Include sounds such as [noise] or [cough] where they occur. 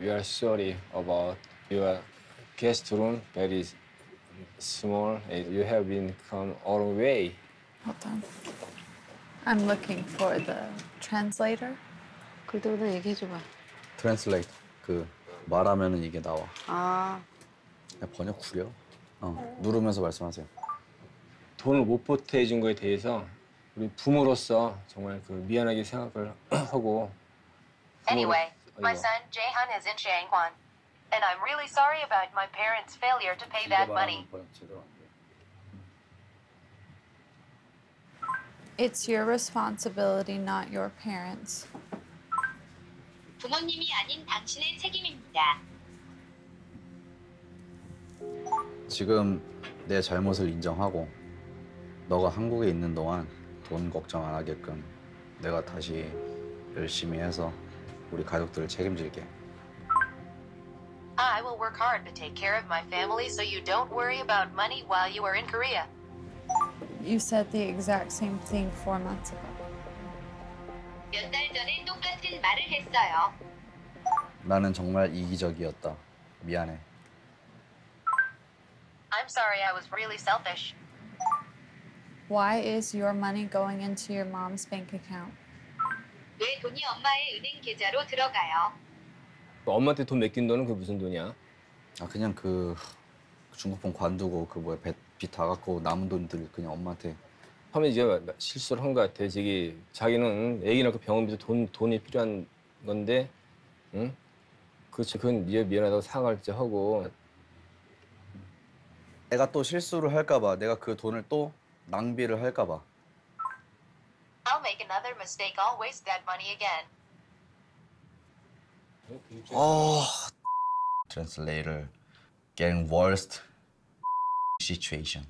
we are sorry about your guest room very small. and You have been come all the way. Hold on. I'm looking for the translator. 그때보다 얘기해줘봐. 트랜슬레이트 그 말하면은 이게 나와. 아, 그냥 번역 구려. 어 누르면서 말씀하세요. 돈을 못 보태준 거에 대해서 우리 부모로서 정말 그 미안하게 생각을 하고 Anyway, my son Jaehan is in Shangwan, and I'm really sorry about my parents' failure to pay that money. It's your responsibility, not your parents. 부모님이 아닌 당신의 책임입니다. 지금 내 잘못을 인정하고 너가 한국에 있는 동안 돈 걱정 안 하게끔 내가 다시 열심히 해서 우리 가족들을 책임질게. I will work hard to take care of my family so you don't worry about money while you are in Korea. You said the exact same thing four months ago. 몇 달 전에 똑같은 말을 했어요. 나는 정말 이기적이었다. 미안해. I'm sorry I was really selfish. Why is your money going into your mom's bank account? 왜 돈이 엄마의 은행 계좌로 들어가요? 엄마한테 돈 맡긴 돈은 그게 무슨 돈이야? 아 그냥 그 중국폰 관두고 그 뭐야 빚다 갚고 남은 돈들 그냥 엄마한테 처음에 이제 실수를 한 것 같아. 저기 자기는 애기 낳고 병원비도 돈 돈이 필요한 건데, 응? 그렇지. 그건 미 미안하다고 사과를 진짜 하고 내가 또 실수를 할까 봐 내가 그 돈을 또 낭비를 할까봐 I'll make another mistake. I'll waste that money again. Oh, [laughs] translator getting worst [laughs] situation